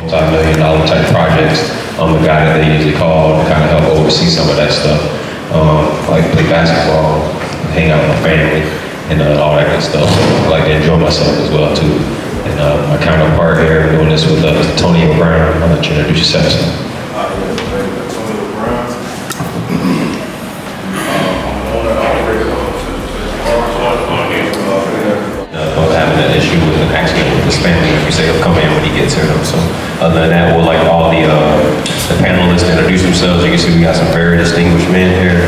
multi-million dollar type projects. I'm the guy that they usually call to kind of help oversee some of that stuff. Um, like play basketball, hang out with my family, and uh, all that good stuff. I like to enjoy myself as well too. And uh, my counterpart here doing this with uh, Tony O'Brien. I'll let you introduce yourself. sir. uh, of having an issue with actually with his family, if you say he'll come in when he gets here. though. So other than that, we'll like all the, uh, the panelists to introduce themselves. You can see we got some very distinguished men here.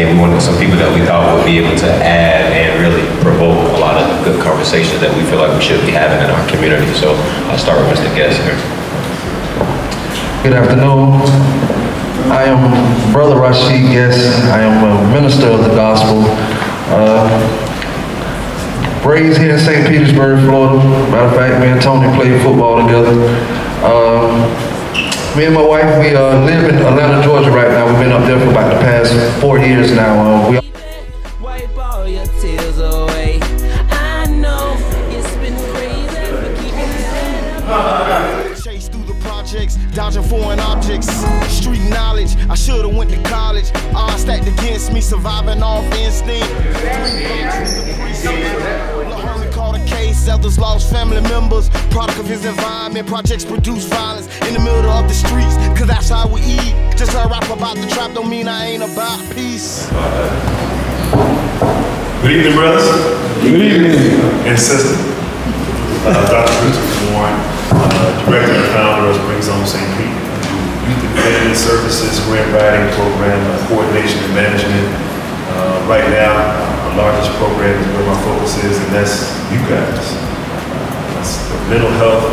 And we wanted some people that we thought would be able to add and really provoke a lot of good conversations that we feel like we should be having in our community. So I'll start with Mr. Guest here. Good afternoon. I am Brother Rashid Guest. I am a minister of the gospel. Uh, raised here in St. Petersburg, Florida. Matter of fact, me and Tony played football together. Um, me and my wife, we uh, live in Atlanta, Georgia right now. We've been up there for about the past four years now. Uh, we Wipe all your tears away. I know it's been crazy, but keep it Chase through the projects, dodging foreign objects. Street knowledge, I should've went to college. Odds stacked against me, surviving off instinct. Herman caught others lost family members. Product of his environment, projects produce violence in the middle of the streets. Cause that's how we eat. Just a rap about the trap don't mean I ain't about peace. Good evening, brothers. Good evening. And sister. Uh, Dr. Christopher Warren, uh, Director and Founder of Spring Zone St. Pete. Youth and Family Services, Grant Writing Program, uh, Coordination and Management. Uh, Right now, our largest program is where my focus is, and that's you guys. Uh, That's mental health,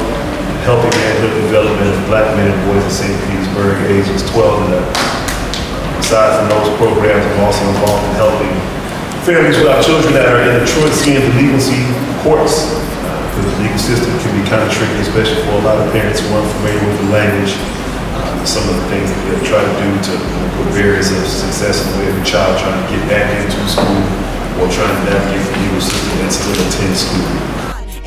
healthy manhood development of black men and boys in St. Petersburg, ages 12 and up. Aside from those programs, I'm also involved in helping families without children that are in the truancy and delinquency courts. Because the legal system can be kind of tricky, especially for a lot of parents who aren't familiar with the language. Uh, Some of the things that they try to do to put barriers of success in the way of a child trying to get back into school or trying to navigate the legal system and still attend school.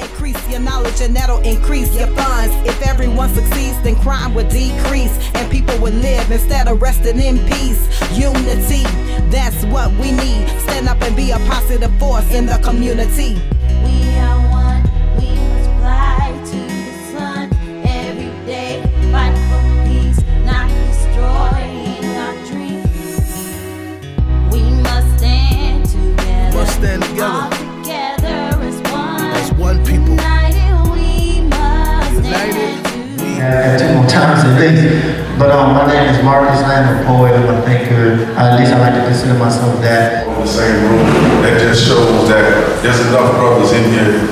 Increase your knowledge and that'll increase your funds. If everyone succeeds, then crime will decrease and people will live instead of resting in peace. Unity, that's what we need. Stand up and be a positive force in the community. We are one, people. United we must United, stand uh, two more times at least. But um, my name is Marcus. I am a poet. I'm a thinker. at least I like to consider myself that. in the same room. That just shows that there's enough brothers in here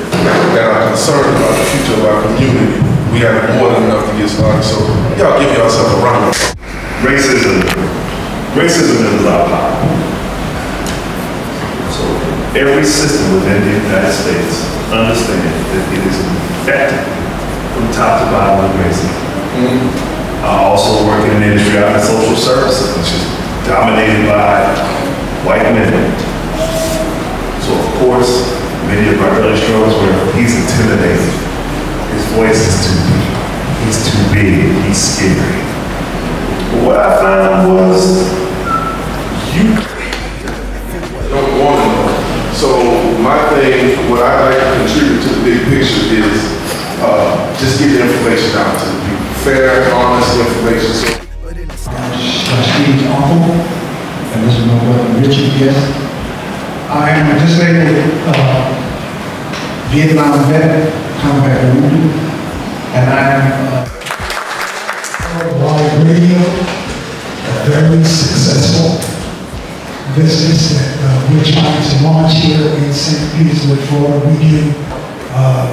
that are concerned about the future of our community. We have more than enough to get started. So y'all give yourself a round of Racism, racism is our power. Every system within the United States understand that it is infected from top to bottom with racism. Mm-hmm. I also work in an industry out in social services, which is dominated by white men. So of course, many of our early struggles were he's intimidating. His voice is too deep. He's too big. He's scary. But what I found was you don't want to know. So my thing, what I like to contribute to the big picture is uh, just get the information out to the Fair, honest information. So Steve's uncle, and this is my brother Richard Guest. I am a disabled uh, Vietnam vet, combat wounded, and I am uh, Worldwide Radio, a very successful business that uh, we're trying to launch here in St. Petersburg, Florida. We do uh,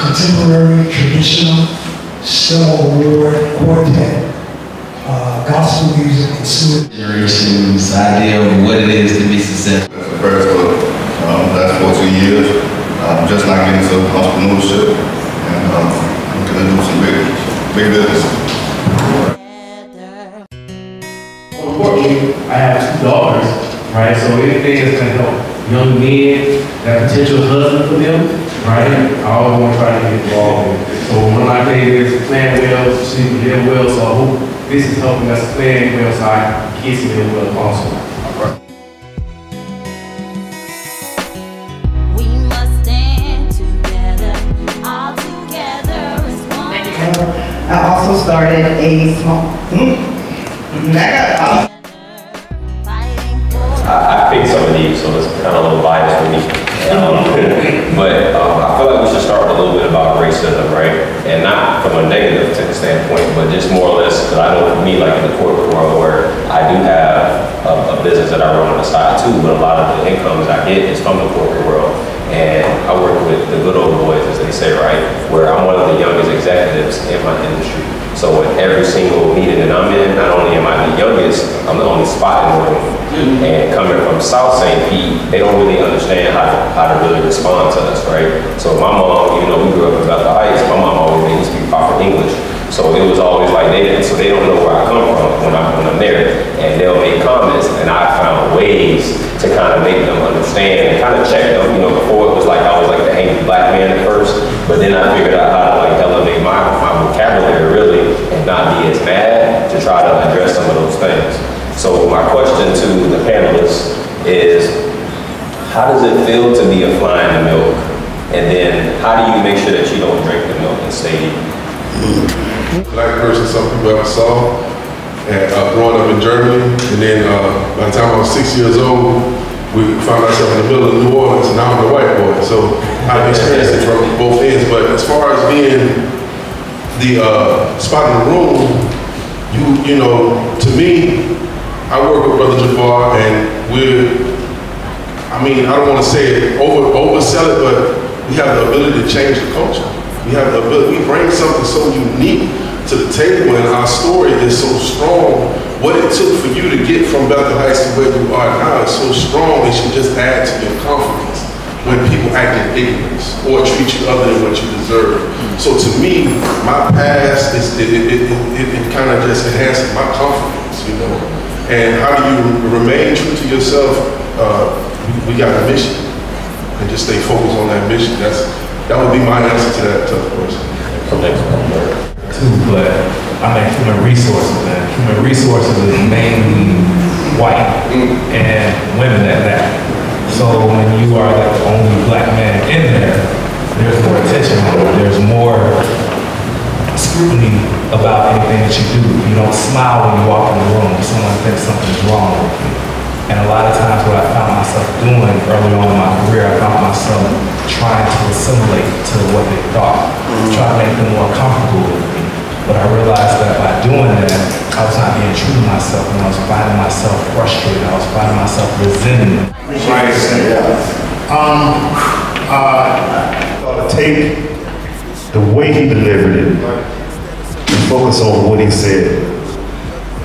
contemporary, traditional, Stellar Award, quartet, uh, gospel music, and suit. generation's idea of what it is to be successful. first for um, last 14 years, um, just not getting into entrepreneurship and um, looking to do some big, big business. Unfortunately, I have two daughters, right? So anything that's gonna help young men, that potential husband for them, right? I always want to try to get involved. So one of my things is plan well, so you can live well. So I hope this is helping us plan well so our kids can live well also. We must stand together, all together as one. I also started a small. Hmm? I got. I, I picked some of these, so it's kind of a little biased for me. But um, I feel like we should start with a little bit about racism, right? And not from a negative standpoint, but just more or less, because I know for me, like in the corporate world where I do have a, a business that I run on the side too, but a lot of the incomes I get is from the corporate world. And I work with the good old boys, as they say, right? Where I'm one of the youngest executives in my industry. So in every single meeting that I'm in, not only am I the youngest, I'm the only spot in the room. And coming from South St. Pete, they don't really understand how to, how to really respond to us, right? So my mom, even though we grew up in Bethel Heights, my mom always made me speak proper English. So it was always like they so they don't know where I come from when I'm, when I'm there. And they'll make comments, and I found ways to kind of make them understand and kind of check them. You know, before it was like I was like the angry black man at first, but then I figured out how to like elevate my, my vocabulary really and not be as mad to try to address some of those things. So my question to the panelists is, how does it feel to be a fly in the milk? And then how do you make sure that you don't drink the milk and stay Black person, some people ever saw. And uh, growing up in Germany, and then uh, by the time I was six years old, we found ourselves in the middle of New Orleans, and now I'm the white boy. So I've experienced it from both ends. But as far as being the uh, spot in the room, you you know, to me, I work with Brother Jabbar, and we're, I mean, I don't want to say it over oversell it, but we have the ability to change the culture. We have the ability. We bring something so unique to the table, and our story is so strong. What it took for you to get from Bethel Heights to where you are now is so strong. It should just add to your confidence when people act in ignorance or treat you other than what you deserve. So to me, my past is it, it, it, it, it kind of just enhances my confidence, you know. And how do you remain true to yourself? Uh, we, we got a mission, and just stay focused on that mission. That's that would be my answer to that tough question. too, but I'm in human resources, man. Human resources is mainly white and women at that. So when you are like the only black man in there, there's more attention, there's more scrutiny about anything that you do. You don't smile when you walk in the room. Someone thinks something's wrong with you. And a lot of times what I found myself doing early on in my career, I found myself trying to assimilate to what they thought, try to make them more comfortable with me. But I realized that by doing that, I was not being true to myself, and I was finding myself frustrated. I was finding myself resenting them. Um, uh, take the way he delivered it and focus on what he said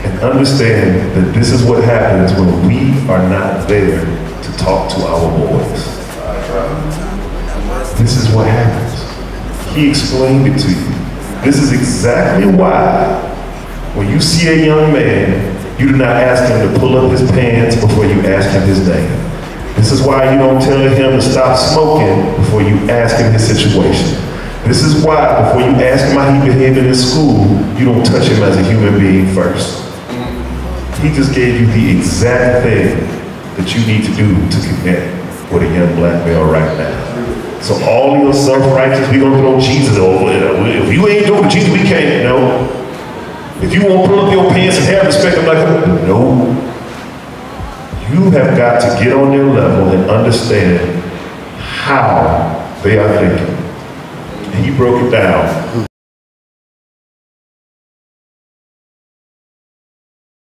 and understand that this is what happens when we are not there to talk to our boys. This is what happens. He explained it to you. This is exactly why when you see a young man, you do not ask him to pull up his pants before you ask him his name. This is why you don't tell him to stop smoking before you ask him his situation. This is why before you ask him how he behaved in school, you don't touch him as a human being first. He just gave you the exact thing that you need to do to connect with a young black male right now. So all your self-righteous, we gonna throw Jesus over it. If you ain't doing Jesus, we can't, no. If you won't pull up your pants and have respect, I'm like, no. You have got to get on their level and understand how they are thinking. He broke it down.